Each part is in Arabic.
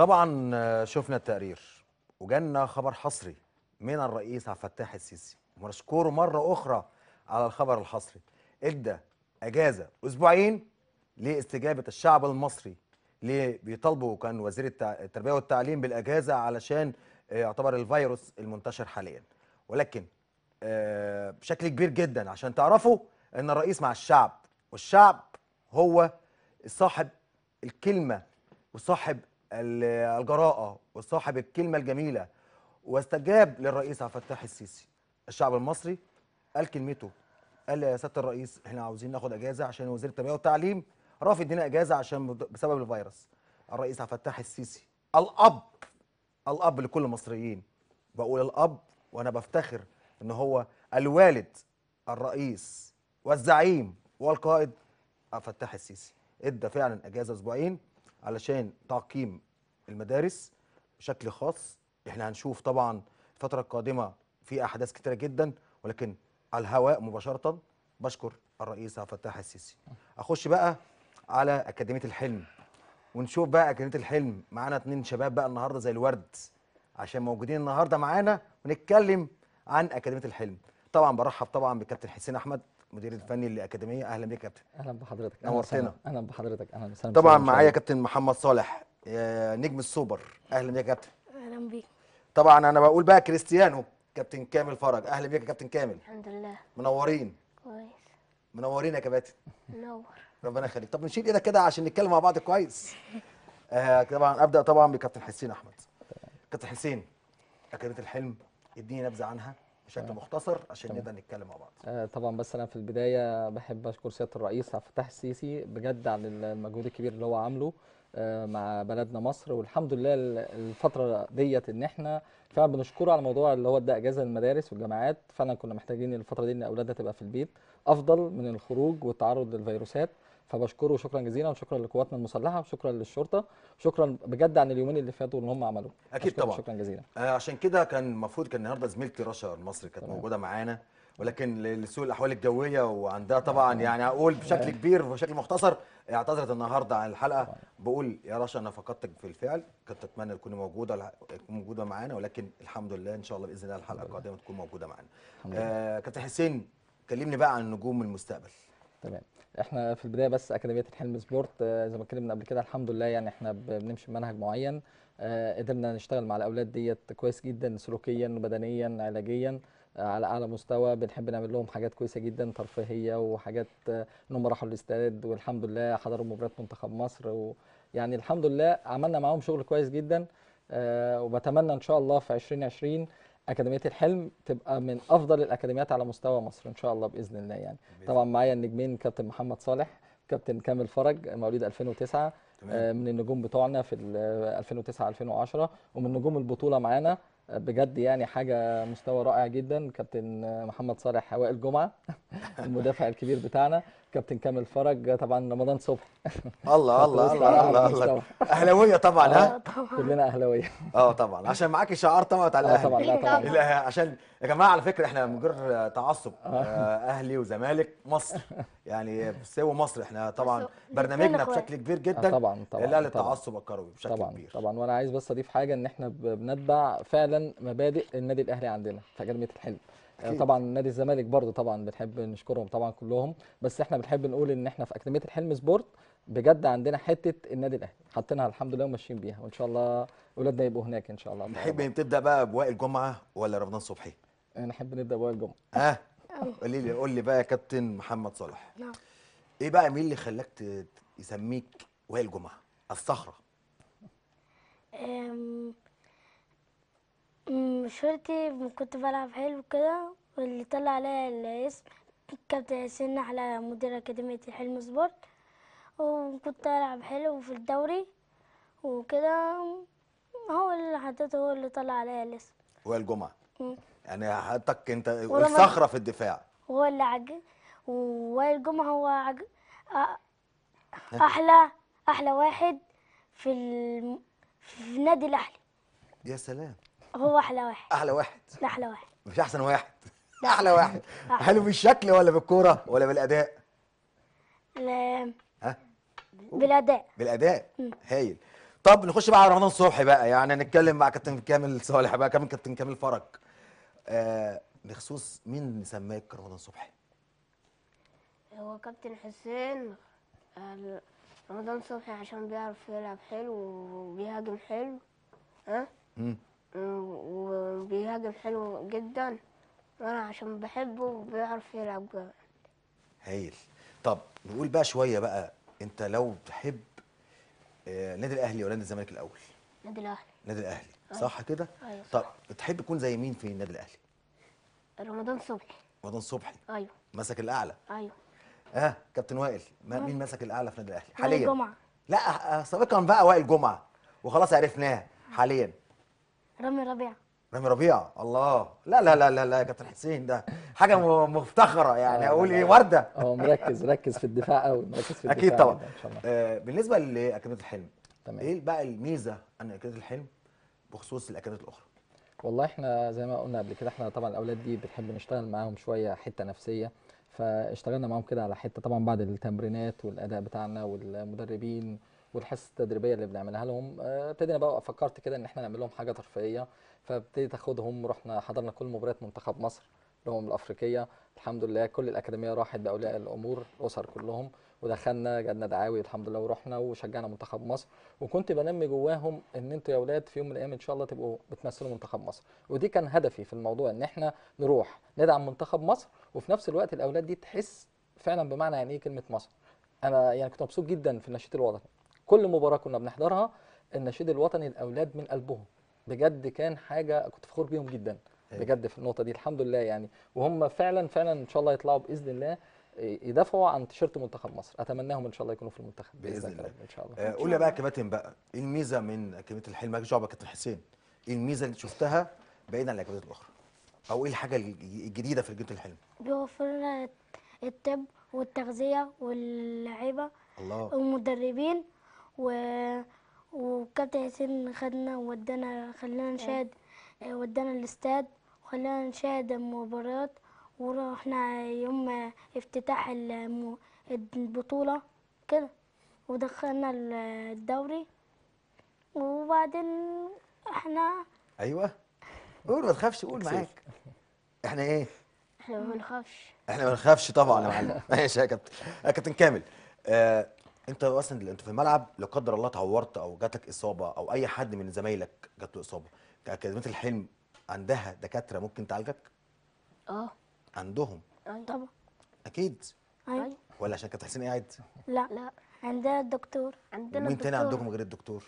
طبعا شفنا التقرير وجالنا خبر حصري من الرئيس عبد الفتاح السيسي. ونشكره مرة أخرى على الخبر الحصري. إدى إجازة أسبوعين لاستجابة الشعب المصري ليه بيطالبوا كان وزير التربية والتعليم بالإجازة علشان آه، يعتبر الفيروس المنتشر حاليا. ولكن آه، بشكل كبير جدا عشان تعرفوا إن الرئيس مع الشعب والشعب هو صاحب الكلمة وصاحب الجراءة وصاحب الكلمة الجميلة واستجاب للرئيس عبد الفتاح السيسي. الشعب المصري قال كلمته قال يا سياده الرئيس إحنا عاوزين ناخد إجازة عشان وزير التربيه والتعليم رافض يدينا إجازة عشان بسبب الفيروس. الرئيس عبد الفتاح السيسي الأب الأب لكل المصريين. بقول الأب وأنا بفتخر إن هو الوالد الرئيس والزعيم والقائد عبد الفتاح السيسي. إدى فعلا إجازة أسبوعين علشان تعقيم المدارس بشكل خاص. إحنا هنشوف طبعا الفترة القادمة في أحداث كتيرة جدا ولكن على الهواء مباشرة بشكر الرئيس عبد الفتاح السيسي. أخش بقى على أكاديمية الحلم ونشوف بقى أكاديمية الحلم. معانا اتنين شباب بقى النهارده زي الورد عشان موجودين النهارده معانا ونتكلم عن أكاديمية الحلم. طبعا برحب طبعا بكابتن حسين أحمد مدير الفني للأكاديمية. أهلا بيك يا كابتن. أهلا بحضرتك. نورتنا. أهلا بحضرتك. أهلا وسهلا. طبعا معايا كابتن محمد صالح يا نجم السوبر. أهلا بيك يا كابتن. أهلا بيك. طبعا أنا بقول بقى كريستيانو كابتن كامل فرج. أهلا بيك يا كابتن كامل. الحمد لله. منورين. كويس. منورين يا كباتن. منور. ربنا يخليك. طب نشيل إيدك كده عشان نتكلم مع بعض كويس. آه طبعا أبدأ طبعا بكابتن حسين أحمد. كابتن حسين أكاديمية الحلم اديني نبذة عنها. بشكل مختصر عشان نقدر نتكلم مع بعض. آه، طبعا بس أنا في البداية بحب أشكر سيادة الرئيس عبد الفتاح السيسي بجد على المجهود الكبير اللي هو عامله آه، مع بلدنا مصر. والحمد لله ال- الفترة ديت إن إحنا فعلا بنشكره على موضوع اللي هو ادى اجازه للمدارس والجامعات. فعلا كنا محتاجين الفترة دي إن اولادنا تبقى في البيت. أفضل من الخروج والتعرض للفيروسات. فبشكره شكرا جزيلا وشكرا لقواتنا المسلحة وشكرا للشرطة وشكرا بجد عن اليومين اللي فاتوا اللي هم عملوه. بشكرك طبعا. شكرا جزيلا. آه عشان كده كان المفروض كان النهارده زميلتي رشا المصري كانت موجودة معانا ولكن لسوء الأحوال الجوية وعندها طبعا يعني أقول بشكل كبير وبشكل مختصر اعتذرت النهارده عن الحلقة بقول يا رشا أنا فقدتك بالفعل كنت أتمنى تكوني موجودة تكون موجودة معانا ولكن الحمد لله إن شاء الله بإذن الله الحلقة القادمة تكون موجودة معانا. آه كابتن حسين كلمني بقى عن نجوم المستقبل. تمام. إحنا في البداية بس أكاديمية الحلم سبورت آه، زي ما اتكلمنا قبل كده الحمد لله يعني إحنا بنمشي بمنهج معين آه، قدرنا نشتغل مع الأولاد ديت كويس جدا سلوكيا وبدنيا علاجيا آه، على أعلى مستوى. بنحب نعمل لهم حاجات كويسة جدا ترفيهية وحاجات إن هم راحوا الاستاد والحمد لله حضروا مباريات منتخب مصر ويعني الحمد لله عملنا معاهم شغل كويس جدا وبتمنى إن شاء الله في 2020 أكاديمية الحلم تبقى من أفضل الأكاديميات على مستوى مصر إن شاء الله بإذن الله يعني. طبعا معايا النجمين كابتن محمد صالح كابتن كامل فرج مواليد 2009 تمام. آه، من النجوم بتوعنا في ال 2009 2010 ومن نجوم البطولة معانا. آه، بجد يعني حاجة مستوى رائع جدا كابتن آه، محمد صالح وائل جمعة المدافع الكبير بتاعنا. كابتن كامل فرج آه، طبعا رمضان صبحي الله الله الله الله, الله. أهلاوية طبعا ها؟ آه طبعا. كلنا أهلاوية. آه طبعا. عشان معاكي شعار طبعا بتاع آه الاهلي طبعا لا طبعا. لا عشان يا جماعة على فكرة إحنا من غير تعصب آه، أهلي وزمالك مصر. يعني سوى مصر إحنا طبعا برنامجنا. بشكل كبير آه جدا طبعا طبعا لا طبعا. للتعصب الكروي بشكل طبعا كبير. طبعا. وأنا عايز بس أضيف حاجة إن إحنا بنتبع فعلا مبادئ النادي الأهلي عندنا في أكاديمية الحلم. آه، أكيد. طبعا نادي الزمالك برضو طبعا بنحب نشكرهم طبعا كلهم بس إحنا بنحب نقول إن إحنا في أكاديمية الحلم سبورت بجد عندنا حتة النادي الأهلي حاطينها الحمد لله وماشيين بيها وإن شاء الله أولادنا يبقوا هناك إن شاء الله. نحب تبدا بقى بوائل جمعه ولا رمضان صبحي؟ نحب نبدأ بوائل جمعه ها؟ قولي لي قول لي بقى يا كابتن محمد صالح نعم. إيه بقى مين اللي خلاك يسميك وائل جمعه الصخرة؟ شهرتي كنت بلعب حلو كده واللي طلع عليا الاسم كابتن حسين على مدير أكاديمية الحلم سبورت. وكنت ألعب حلو في الدوري وكده. هو اللي حطيته هو اللي طلع عليا الاسم. وائل جمعه مم. يعني انت ورمضان- الصخرة في الدفاع. وهو اللي عج ووائل جمعة هو عج... أ- أحلى أحلى واحد في الم... في النادي الأهلي. يا سلام. هو أحلى واحد. أحلى واحد. أحلى واحد. مش أحسن واحد. أحلى واحد. حلو بالشكل ولا بالكورة ولا بالأداء؟ ل- ها؟ بالأداء. بالأداء. هايل. طب نخش بقى على رمضان صبحي بقى. يعني نتكلم مع كابتن كامل صالح بقى كمان كابتن كامل فرج. آه بخصوص مين سماك رمضان صبحي؟ هو كابتن حسين. قال رمضان صبحي عشان بيعرف يلعب حلو وبيهاجم حلو. ها؟ مم. وبيهاجم حلو جدا وأنا عشان بحبه وبيعرف يلعب جامد هايل. طب نقول بقى شوية بقى أنت لو تحب آه نادي الأهلي ولا نادي الزمالك الأول؟ نادي الأهلي. نادي الأهلي صح كده؟ أيوة طب بتحب تكون زي مين في النادي الأهلي؟ رمضان صبحي. رمضان صبحي. أيوه. مسك الأعلى. أيوه. آه كابتن وائل. ما مين مسك الأعلى في النادي الأهلي؟ وائل حاليا. جمعة. لا آه، سابقا بقى وائل جمعة. وخلاص عرفناه حاليا. رامي ربيع. رامي ربيع؟ الله. لا لا لا لا لا يا كابتن حسين ده حاجة م- مفتخرة يعني أقول لا، إيه؟ لا. وردة. هو مركز ركز في الدفاع قوي مركز في الدفاع أكيد طبعا الله. آه بالنسبة لأكاديمية الحلم تمام. إيه بقى الميزة عن أكاديمية الحلم بخصوص الاكاديميات الأخرى؟ والله إحنا زي ما قلنا قبل كده إحنا طبعا الأولاد دي بنحب نشتغل معاهم شوية حتة نفسية فاشتغلنا معاهم كده على حتة طبعا بعد التمرينات والأداء بتاعنا والمدربين والحصص التدريبية اللي بنعملها لهم آه، ابتدينا بقى فكرت كده إن إحنا نعمل لهم حاجة ترفيهية فابتديت أخدهم رحنا حضرنا كل مباريات منتخب مصر الامم الأفريقية. الحمد لله كل الأكاديمية راحت بأولياء الأمور الاسر كلهم ودخلنا جالنا دعاوي الحمد لله ورحنا وشجعنا منتخب مصر. وكنت بنمي جواهم إن أنتوا يا أولاد في يوم من الأيام إن شاء الله تبقوا بتمثلوا منتخب مصر. ودي كان هدفي في الموضوع إن إحنا نروح ندعم منتخب مصر وفي نفس الوقت الأولاد دي تحس فعلا بمعنى يعني إيه كلمة مصر. أنا يعني كنت مبسوط جدا في النشيد الوطني. كل مباراة كنا بنحضرها النشيد الوطني الأولاد من قلبهم. بجد كان حاجة كنت فخور بيهم جدا. أيوة. بجد في النقطة دي الحمد لله يعني. وهم فعلا فعلا إن شاء الله يطلعوا بإذن الله يدافعوا عن تيشيرت منتخب مصر. أتمناهم إن شاء الله يكونوا في المنتخب بإذن الله الله. إن شاء الله. آه قول لي بقى يا كباتن بقى إيه الميزة من اكاديميه الحلم؟ مالكش دعوه كابتن حسين. إيه الميزة اللي شفتها بعيدا عن الاكاديميات الأخرى؟ أو إيه الحاجة الج- الجديدة في اكاديميه الحلم؟ بيوفر لنا الطب والتغذية واللعيبة الله. والمدربين و... وكابتن حسين خدنا ودانا خلانا نشاهد آه، ودانا الاستاد وخلانا نشاهد المباريات ورحنا يوم افتتاح البطولة كده ودخلنا ال- الدوري وبعدين إحنا أيوه. قول ما تخافش قول. معاك. إحنا إيه؟ إحنا ما بنخافش. إحنا ما نخافش طبعا يا معلم. ماشي يا كابتن. كابتن كامل آه انت أصلا انت في الملعب لا قدر الله اتعورت أو جاتك اصابة أو اي حد من زمايلك جات له اصابة. كاكاديميه الحلم عندها دكاترة ممكن تعالجك؟ آه. عندهم. أيوه. طبعا. أكيد. أيوة. ولا عشان كابتن حسين قاعد؟ لا. لا. عندنا الدكتور. عندنا ومين تاني الدكتور، عندكم غير الدكتور؟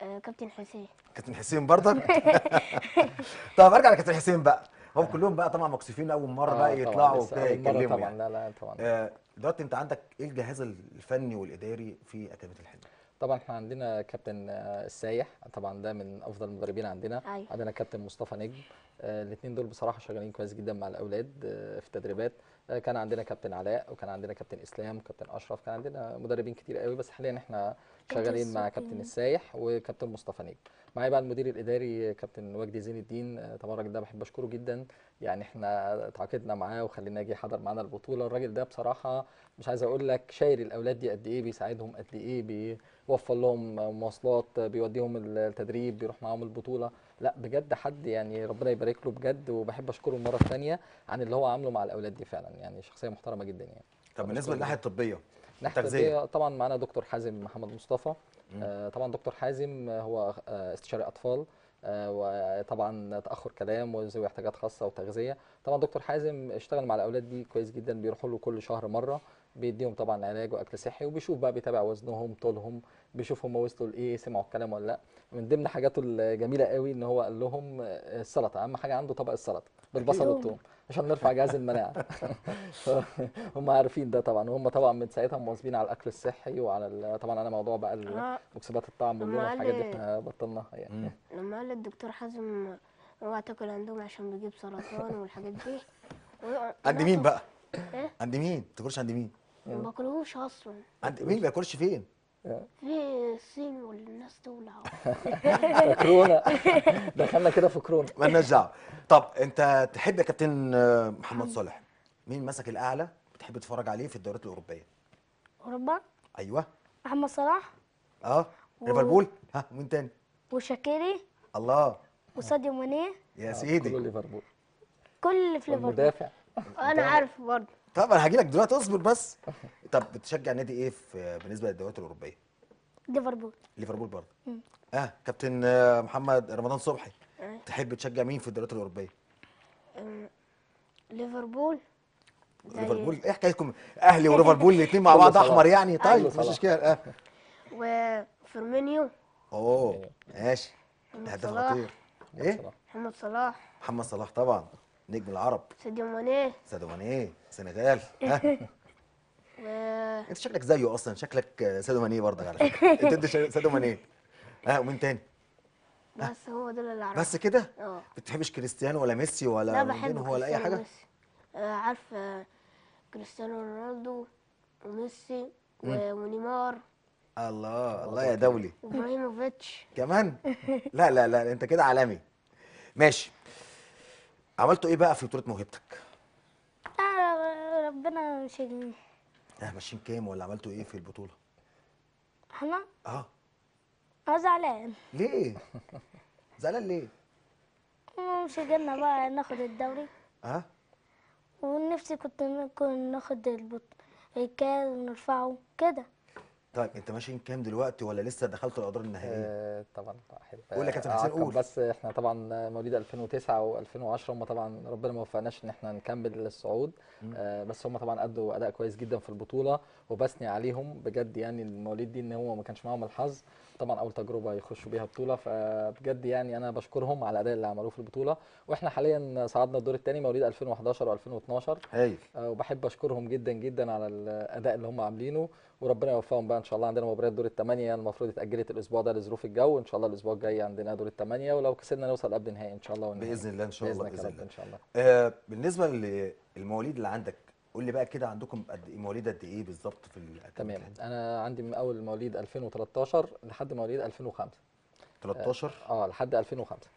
آه كابتن حسين. كابتن حسين برضك طب ارجع لكابتن حسين بقى. هم كلهم بقى طبعا مكسوفين اول مرة آه، بقى يطلعوا وبتاع يتكلموا طبعا. يعني. لا لا طبعا. آه، دلوقتي انت عندك إيه الجهاز الفني والاداري في أكاديمية الحلم؟ طبعا إحنا عندنا كابتن آه، السايح. طبعا ده من أفضل المدربين عندنا. أيوة. عندنا كابتن مصطفى نجم. الاثنين دول بصراحة شغالين كويس جدا مع الأولاد آه، في التدريبات. آه، كان عندنا كابتن علاء وكان عندنا كابتن إسلام وكابتن أشرف كان عندنا مدربين كتير قوي. بس حاليا إحنا شغالين مع. كابتن السايح وكابتن مصطفى نجم. معايا بقى المدير الإداري كابتن وجدي زين الدين. آه، طبعا الراجل ده بحب أشكره جدا. يعني إحنا تعاقدنا معاه وخلينا يجي يحضر معانا البطولة. الراجل ده بصراحة مش عايز أقول لك شايل الأولاد دي قد إيه بيساعدهم قد إيه بيوفر لهم مواصلات بيوديهم التدريب بيروح معاهم البطولة. لا بجد حد يعني ربنا يبارك له بجد. وبحب أشكره المرة الثانية عن اللي هو عامله مع الأولاد دي فعلا. يعني شخصية محترمة جدا يعني. طب بالنسبة للناحية الطبية ناحية التغذية. التغذيه طبعا معانا دكتور حازم محمد مصطفى. آه طبعا دكتور حازم هو آه استشاري أطفال. وطبعا تأخر كلام وذوي احتياجات خاصة وتغذية. طبعا دكتور حازم اشتغل مع الأولاد دي كويس جدا بيروحوا له كل شهر مرة بيديهم طبعا علاج وأكل صحي وبيشوف بقى بيتابع وزنهم طولهم بيشوف هم وصلوا لإيه سمعوا الكلام ولا لأ. من ضمن حاجاته الجميلة قوي إن هو قال لهم آه، السلطة أهم حاجة عنده طبق السلطة بالبصل. والثوم. عشان نرفع جهاز المناعة. هم عارفين ده طبعا. وهم طبعا من ساعتها مواظبين على الأكل الصحي وعلى ال- طبعا أنا موضوع بقى ال- آه. مكسبات الطعم واللون والحاجات دي قال- إحنا بطلناها يعني. لما قال الدكتور حازم اوعى تاكل عندهم عشان بيجيب سرطان والحاجات دي؟ عند مين بقى؟ إيه؟ عند مين؟ ما تاكلش عند مين؟ ما باكلهوش أصلا. عند مين ما بياكلش فين؟ في الصين والناس تولع ده كورونا دخلنا كده في كورونا. مالناش دعوة. طب انت تحب يا كابتن محمد صالح مين مسك الأعلى بتحب تتفرج عليه في الدوريات الأوروبية؟ أوروبا؟ أيوه. محمد صلاح؟ آه. ليفربول؟ ها مين تاني؟ وشاكيري؟ الله. وساديو ماني؟ يا كله سيدي ليفربول. كل اللي في ليفربول. والمدافع. أنا عارف برضه. طب أنا هجي لك دلوقتي اصبر بس. طب بتشجع نادي إيه في بالنسبة للدوريات الأوروبية؟ ليفربول. ليفربول برضه. آه كابتن محمد رمضان صبحي. أيوة. تحب تشجع مين في الدوريات الأوروبية؟ ليفربول. ليفربول. إيه حكايتكم أهلي وليفربول الاثنين مع بعض صلاح. أحمر يعني. طيب مش صلاح. مشكلة. آه. وفيرمينيو. أوه ماشي. محمد هدف. خطير إيه. محمد صلاح. محمد صلاح طبعا. نجم العرب. ساديو ماني سادو ماني سنغال. ها؟ و انت شكلك زيه أصلا شكلك سادو ماني برضه على فكرة. انت انت سادو ماني ها ومين تاني؟ بس هو دول اللي أعرفهم. بس كده؟ آه. بتحبش كريستيانو ولا ميسي ولا لا بحب ولا أي حاجة؟ وميسي. آه، عارف آه، كريستيانو رونالدو وميسي ونيمار. الله الله يا دولي. وإبراهيموفيتش. كمان؟ لا لا لا انت كده عالمي. ماشي. عملتوا إيه بقى في بطولة موهبتك؟ آه ربنا مش ال- آه ماشيين كام ولا عملتوا إيه في البطولة؟ إحنا آه. أنا زعلان. ليه؟ زعلان ليه؟ مش جالنا بقى ناخد الدوري. آه. ونفسي كنت نكون ناخد البط... الكاس ونرفعه كده. طيب انت ماشيين كام دلوقتي ولا لسه دخلتوا الأدوار النهائية؟ آه، طبعا أحب قول يا كابتن حسين، قول. بس إحنا طبعا مواليد 2009 و2010 هم طبعا ربنا ما وفقناش إن إحنا نكمل الصعود. آه، بس هم طبعا أدوا أداء كويس جدا في البطولة وبثني عليهم بجد يعني المواليد دي إن هو ما كانش معاهم الحظ. طبعا أول تجربة يخشوا بيها بطولة فبجد يعني أنا بشكرهم على الأداء اللي عملوه في البطولة. وإحنا حاليا صعدنا الدور الثاني مواليد 2011 و2012 هايل. آه، وبحب أشكرهم جدا جدا على الأداء اللي هم عاملينه. وربنا يوفقهم بقى إن شاء الله. عندنا مباريات دور الثمانيه المفروض اتأجلت الأسبوع ده لظروف الجو. إن شاء الله الأسبوع الجاي عندنا دور الثمانيه ولو كسبنا نوصل قبل النهائي إن شاء الله والنهائي. بإذن الله إن شاء الله بإذن الله. إن شاء الله. آه بالنسبة للمواليد اللي عندك قول لي بقى كده عندكم قد إيه مواليد قد إيه بالظبط في تمام. أنا عندي من أول مواليد 2013 لحد مواليد 2005 13 آه لحد 2005 آه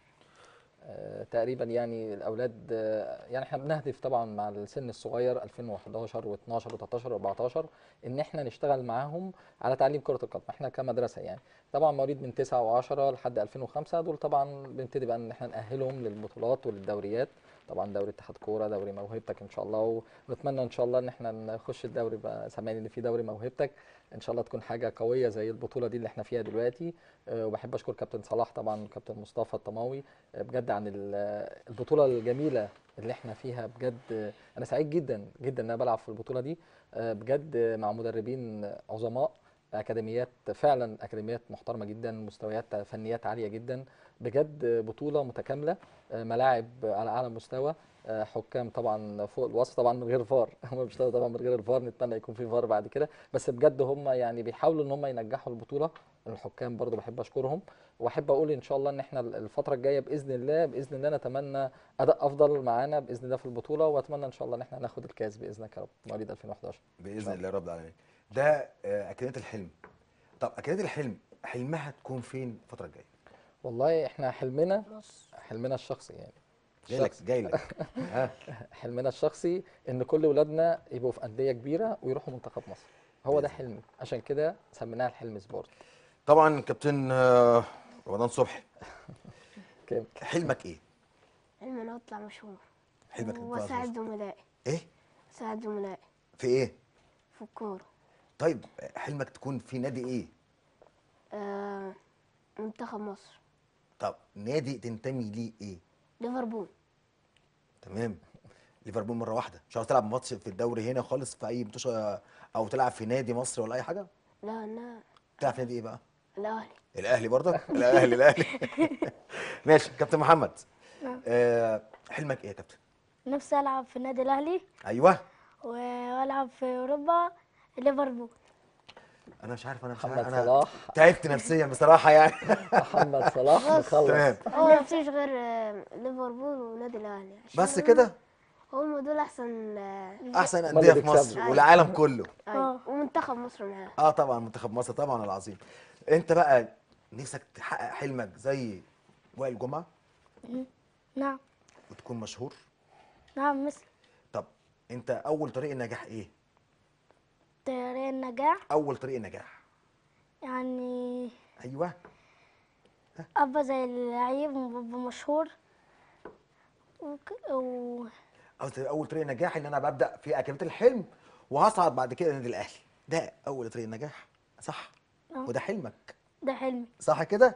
تقريبا يعني الأولاد آه يعني إحنا بنهدف طبعا مع السن الصغير 2011 و12 و13 و14 إن إحنا نشتغل معاهم على تعليم كرة القدم إحنا كمدرسة يعني. طبعا مواليد من 9 و10 لحد 2005 دول طبعا بنبتدي بقى إن إحنا نأهلهم للبطولات وللدوريات طبعا دوري اتحاد كورة دوري موهبتك إن شاء الله ونتمنى إن شاء الله إن إحنا نخش الدوري بقى سامعين ان في دوري موهبتك إن شاء الله تكون حاجة قوية زي البطولة دي اللي إحنا فيها دلوقتي. آه، وبحب أشكر كابتن صلاح طبعا كابتن مصطفى الطماوي آه، بجد عن ال- البطولة الجميلة اللي إحنا فيها بجد أنا سعيد جدا جدا إن أنا بلعب في البطولة دي. آه، بجد مع مدربين عظماء أكاديميات فعلا أكاديميات محترمة جدا مستويات فنيات عالية جدا. بجد بطولة متكاملة آه، ملاعب على أعلى مستوى آه، حكام طبعا فوق الوصف طبعا من غير فار. هم بيشتغلوا طبعا من غير الفار نتمنى يكون في فار بعد كده. بس بجد هم يعني بيحاولوا إن هم ينجحوا البطولة. الحكام برضو بحب أشكرهم. وأحب أقول إن شاء الله إن إحنا الفترة الجاية بإذن الله بإذن الله نتمنى أداء أفضل معانا بإذن الله في البطولة. وأتمنى إن شاء الله إن إحنا ناخد الكاس بإذنك يا رب مواليد 2011 بإذن الله رب العالمين. ده آه، أكاديمية الحلم. طب أكاديمية الحلم حلمها تكون فين الفترة الجاية؟ والله إحنا حلمنا حلمنا الشخصي يعني. جاي لك. جاي لك حلمنا الشخصي إن كل ولادنا يبقوا في أندية كبيرة ويروحوا منتخب مصر. هو ده حلمي. عشان كده سميناها الحلم سبورت. طبعا كابتن آه، رمضان صبحي. حلمك إيه؟ علم أنا أطلع مشهور. حلمك تطلع واساعد مشهور. زملائي إيه؟ اساعد زملائي في إيه؟ في الكورة طيب حلمك تكون في نادي إيه؟ آه منتخب مصر. طب نادي تنتمي ليه إيه؟ ليفربول. تمام. ليفربول مرة واحدة. مش عاوز تلعب ماتش في الدوري هنا خالص في أي ماتش أو تلعب في نادي مصري ولا أي حاجة؟ لا أنا تلعب في نادي إيه بقى؟ الأهلي. الأهلي برضك الأهلي الأهلي. ماشي. كابتن محمد. آه حلمك إيه يا كابتن؟ نفسي ألعب في النادي الأهلي. أيوه. وألعب في أوروبا ليفربول. أنا مش عارف أنا مش محمد عارف. أنا صلاح. تعبت نفسيا بصراحة يعني. محمد صلاح مخلص. تمام هو مفيش غير آه، ليفربول ونادي الأهلي. بس كده؟ هم دول أحسن آه، أحسن أندية في. مصر والعالم كله. أيوة. ومنتخب مصر معاه آه طبعا منتخب مصر طبعا العظيم. أنت بقى نفسك تحقق حلمك زي وائل جمعة؟ نعم. وتكون مشهور؟ نعم مثل. طب أنت أول طريق النجاح إيه؟ طريق النجاح أول طريق النجاح يعني أيوه. ابقى زي اللعيب وببقى مشهور. وك... و... أول طريق نجاح إن أنا ببدأ في أكاديمية الحلم وهصعد بعد كده النادي الأهلي. ده أول طريق نجاح. صح؟ آه. وده حلمك. ده حلمي. صح كده؟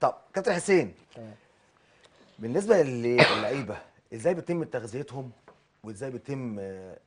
طب كابتن حسين. تمام. بالنسبة للعيبة إزاي بيتم تغذيتهم وإزاي بيتم آه،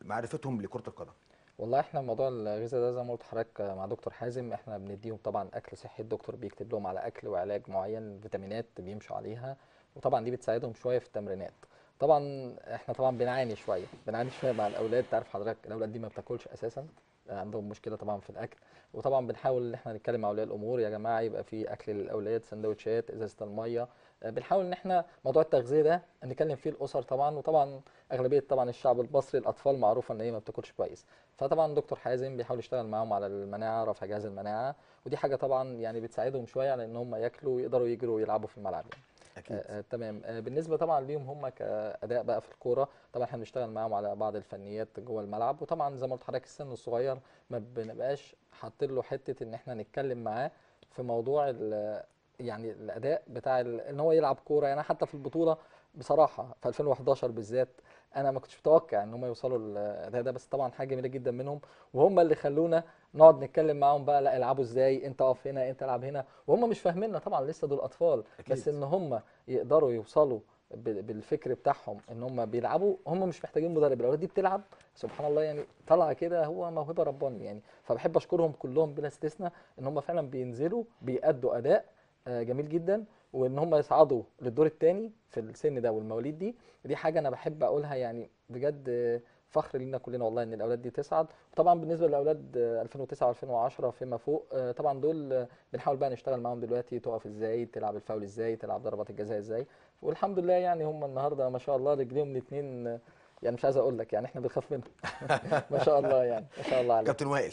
معرفتهم لكرة القدم؟ والله إحنا موضوع الغذاء ده زي ما قلت لحضرتك مع دكتور حازم إحنا بنديهم طبعا أكل صحي الدكتور بيكتب لهم على أكل وعلاج معين فيتامينات بيمشوا عليها وطبعا دي بتساعدهم شوية في التمرينات. طبعا إحنا طبعا بنعاني شوية بنعاني شوية مع الأولاد تعرف حضرتك الأولاد دي ما بتاكلش أساسا عندهم مشكلة طبعا في الأكل. وطبعا بنحاول إن إحنا نتكلم مع أولياء الأمور يا جماعة يبقى في أكل للأولاد سندوتشات إزازة المية بنحاول إن إحنا موضوع التغذية ده نكلم فيه الأسر طبعا وطبعا أغلبية طبعا الشعب المصري الأطفال معروفة إن هي ما بتاكلش كويس. فطبعا دكتور حازم بيحاول يشتغل معاهم على المناعة رفع جهاز المناعة ودي حاجة طبعا يعني بتساعدهم شوية على إن هم ياكلوا ويقدروا يجروا ويلعبوا في الملعب يعني. أكيد. آه آه تمام. آه بالنسبة طبعا ليهم هم كأداء بقى في الكورة طبعا إحنا بنشتغل معاهم على بعض الفنيات جوه الملعب وطبعا زي ما قلت لحضرتك السن الصغير ما بنبقاش حاطين له حتة إن إحنا نتكلم معاه في موضوع ال- يعني الأداء بتاع إن هو يلعب كورة يعني حتى في البطولة بصراحة في 2011 بالذات أنا ما كنتش متوقع إن هم يوصلوا للأداء ده بس طبعا حاجة جميلة جدا منهم. وهم اللي خلونا نقعد نتكلم معاهم بقى لا العبوا إزاي؟ أنت اقف هنا أنت العب هنا. وهم مش فاهميننا طبعا لسه دول أطفال أكيد. بس إن هم يقدروا يوصلوا بالفكر بتاعهم إن هم بيلعبوا هم مش محتاجين مدرب. الأولاد دي بتلعب سبحان الله يعني طالعة كده هو موهبة رباني يعني. فبحب أشكرهم كلهم بلا استثناء إن هم فعلا بينزلوا بيأدوا أداء جميل جدا وإن هم يصعدوا للدور الثاني في السن ده والمواليد دي. دي حاجة أنا بحب أقولها يعني بجد آه، فخر لينا كلنا والله إن الأولاد دي تصعد. وطبعا بالنسبة للأولاد آه، 2009 و2010 فيما فوق آه، طبعا دول آه، بنحاول بقى نشتغل معاهم دلوقتي تقف إزاي تلعب الفاول إزاي تلعب ضربات الجزاء إزاي. والحمد لله يعني هم النهارده ما شاء الله رجليهم الاثنين آه، يعني مش عايز أقول لك يعني إحنا بنخاف منهم. ما شاء الله يعني ما شاء الله عليك كابتن وائل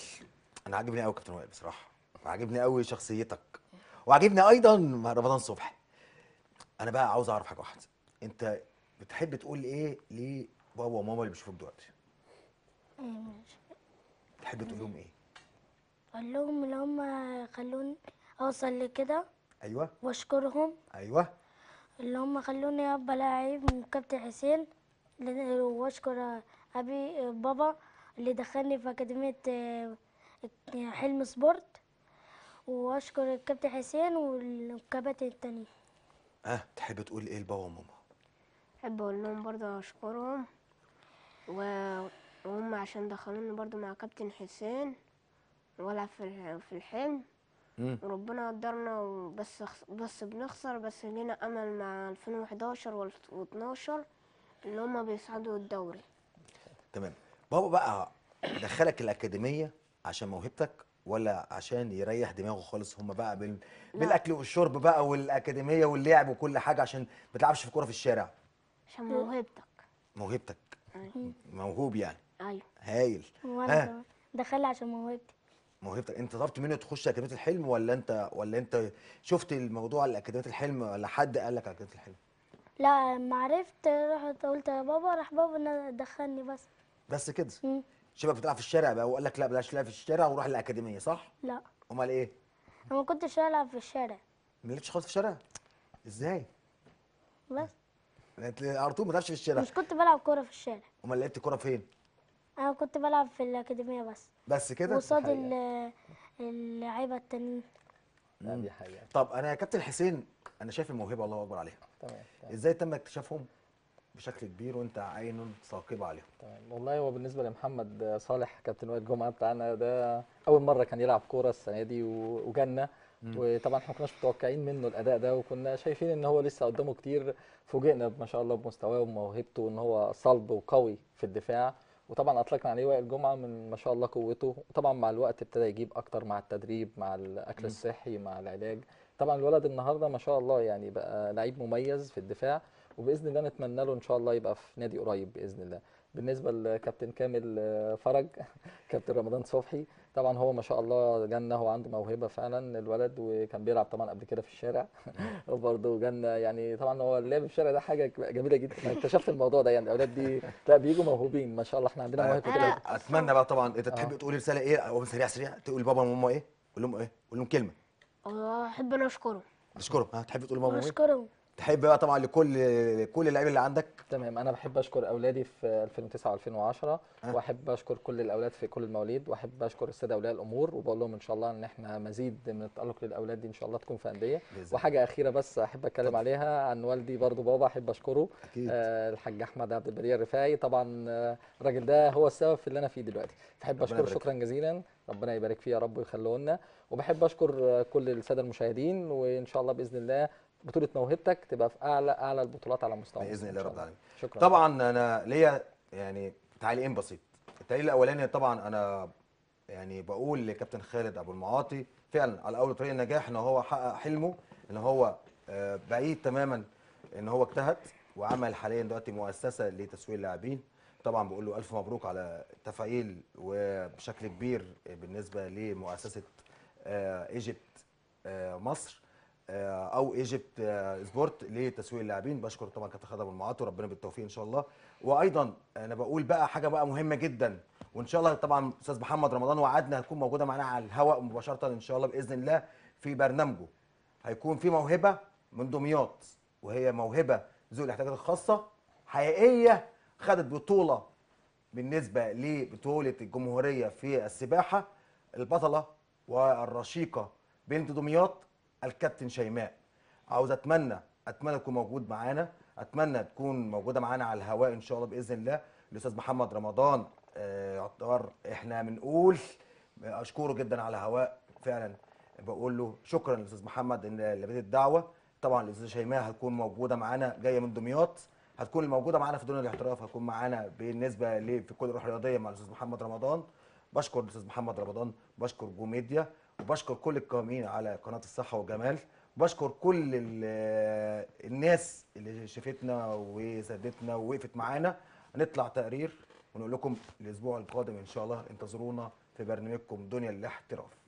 أنا عاجبني قوي كابتن وائل بصراحة وعاجبني قوي شخصيتك. وعاجبني أيضا رمضان صبحي. أنا بقى عاوز أعرف حاجة واحدة. أنت بتحب تقول إيه لبابا وماما اللي بيشوفوك دلوقتي؟ إيه ماشي. تحب تقول لهم إيه؟ أقول لهم ان هم خلوني أوصل لكده. أيوه. وأشكرهم. أيوه. اللي هم خلوني ابقى من كابتن حسين. وأشكر أبي بابا اللي دخلني في أكاديمية آه، حلم سبورت. واشكر الكابتن حسين والكباتن التانيين. آه تحب تقول إيه لبابا وماما؟ احب أقول لهم برضه اشكرهم. و- وهم عشان دخلوني برضه مع كابتن حسين والعب في الح- في الحلم. وربنا قدرنا وبس خس- بس بنخسر بس لينا أمل مع 2011 و12 اللي هما بيصعدوا الدوري. تمام. بابا بقى دخلك الأكاديمية عشان موهبتك؟ ولا عشان يريح دماغه خالص هم بقى بال... بالأكل والشرب بقى والأكاديمية واللعب وكل حاجة عشان ما بتلعبش في كورة في الشارع. عشان موهبتك. موهبتك. أيوة. موهوب يعني. أيوه. هايل. وأنا ها. دخلني عشان موهبتي. موهبتك. انت طلبت منه تخش أكاديمية الحلم ولا انت ولا انت شفت الموضوع على اكاديميه الحلم ولا حد قال لك على أكاديمية الحلم؟ لا لما عرفت. رحت قلت يا بابا راح بابا دخلني بس. بس كده. شبك بتلعب في الشارع بقى وقال لك لا بلاش لعب في الشارع وروح الاكاديميه صح؟ لا. أمال إيه؟ أنا ما كنتش العب في الشارع. ما لعبتش خالص في الشارع؟ إزاي؟ بس. انت على طول ما تلعبش في الشارع. مش كنت بلعب كورة في الشارع. أمال لعبت كورة فين؟ أنا كنت بلعب في الأكاديمية بس. بس كده؟ قصاد اللعيبة التانيين. لا دي حقيقة. طب أنا يا كابتن حسين أنا شايف الموهبة الله أكبر عليها. تمام. إزاي تم اكتشافهم؟ بشكل كبير وانت عين ثاقبه عليهم. تمام. والله هو بالنسبة لمحمد صالح كابتن وائل جمعة بتاعنا ده أول مرة كان يلعب كورة السنة دي و- وجالنا وطبعا إحنا ما كناش متوقعين منه الأداء ده وكنا شايفين إن هو لسه قدامه كتير. فوجئنا ما شاء الله بمستواه وموهبته إن هو صلب وقوي في الدفاع. وطبعا أطلقنا عليه وائل جمعة من ما شاء الله قوته. وطبعا مع الوقت ابتدى يجيب أكتر مع التدريب مع الأكل الصحي مع العلاج. طبعا الولد النهارده ما شاء الله يعني بقى لعيب مميز في الدفاع. وبإذن الله نتمنى له إن شاء الله يبقى في نادي قريب بإذن الله. بالنسبة لكابتن كامل آه، فرج كابتن رمضان صبحي طبعا هو ما شاء الله جالنا هو عنده موهبة فعلا الولد وكان بيلعب طبعا قبل كده في الشارع. وبرضه جالنا يعني طبعا هو اللعب في الشارع ده حاجة جميلة جدا. اكتشفت الموضوع ده يعني الأولاد دي لا بيجوا موهوبين ما شاء الله إحنا عندنا مواهب آه، كده أتمنى بقى طبعا أنت تحب آه. تقول رسالة إيه؟ أو سريع سريع تقول بابا وماما إيه؟ قول لهم إيه؟ قول لهم كلمة. واحب أنا اشكره تشكره ها تحب تقول لماما مين ونشكرهم تحب بقى طبعا لكل كل اللعيبة اللي عندك؟ تمام أنا بحب أشكر أولادي في 2009 و2010 أه. وأحب أشكر كل الأولاد في كل المواليد وأحب أشكر السادة أولياء الأمور وبقول لهم إن شاء الله إن إحنا مزيد من التألق للأولاد دي إن شاء الله تكون في أندية. وحاجة أخيرة بس أحب أتكلم اتفضل. عليها عن والدي برضو بابا أحب أشكره أكيد. آه الحاج أحمد عبد البرية الرفاعي. طبعا آه، الراجل ده هو السبب في اللي أنا فيه دلوقتي. فاحب أشكره شكرا جزيلا. ربنا يبارك فيه يا رب ويخليه لنا. وبحب أشكر آه، كل السادة المشاهدين وإن شاء الله بإذن الله بطولة موهبتك تبقى في اعلى أعلى البطولات على مستوى بإذن مصر الله رب العالمين. شكرا. طبعا أنا ليا يعني تعليقين بسيط. التعليق الأولاني طبعا أنا يعني بقول لكابتن خالد أبو المعاطي فعلا على أول طريق النجاح إن هو حقق حلمه إن هو آه، بعيد تماما إن هو اجتهد وعمل حاليا دلوقتي مؤسسة لتسويق اللاعبين. طبعا بقول له ألف مبروك على تفعيل وبشكل كبير بالنسبة لمؤسسة إيجيبت مصر. آه، أو إيجيبت آه، سبورت لتسويق اللاعبين. بشكر طبعا كابتن خالد ابو المعاطي وربنا بالتوفيق إن شاء الله. وأيضا أنا بقول بقى حاجة بقى مهمة جدا وإن شاء الله طبعا أستاذ محمد رمضان وعدنا هتكون موجودة معانا على الهواء مباشرة إن شاء الله بإذن الله في برنامجه. هيكون في موهبة من دمياط وهي موهبة ذوي الاحتياجات الخاصة حقيقية خدت بطولة بالنسبة لبطولة الجمهورية في السباحة البطلة والرشيقة بنت دمياط. الكابتن شيماء. عاوز أتمنى أتمنى تكون موجود معانا أتمنى تكون موجودة معانا على الهواء إن شاء الله بإذن الله. الأستاذ محمد رمضان آه، يعتبر إحنا بنقول أشكره جدا على الهواء. فعلا بقول له شكرا للأستاذ محمد إن لبيت الدعوة. طبعا الاستاذه شيماء هتكون موجودة معانا جاية من دمياط. هتكون موجودة معانا في دون الاحتراف هتكون معانا بالنسبة ل في كل الروح الرياضيه مع الأستاذ محمد رمضان. بشكر الأستاذ محمد رمضان بشكر جو ميديا. وبشكر كل القائمين على قناة الصحة والجمال. بشكر كل ال- الناس اللي شافتنا وساعدتنا ووقفت معانا. هنطلع تقرير ونقول لكم الأسبوع القادم إن شاء الله انتظرونا في برنامجكم دنيا الاحتراف.